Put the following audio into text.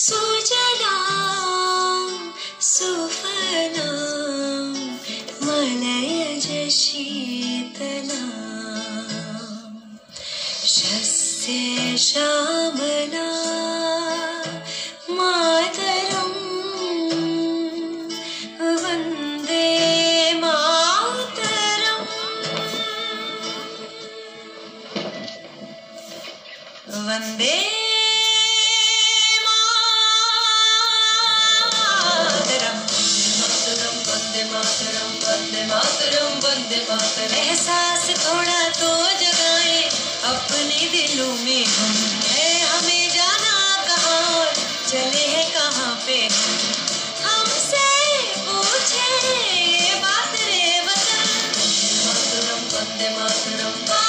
सुजलां सुफलां मनयज शस्य शाम मातरम् वन्दे मातरम्। वन्दे मातरम बंदे मातरम बंदे मातरम। एहसास थोड़ा तो जगाए, अपने दिलों में हम है। हमें जाना कहाँ और चले हैं कहाँ पे हमसे पूछे, बात रे बता वंदे मातरम वंदे मातरम।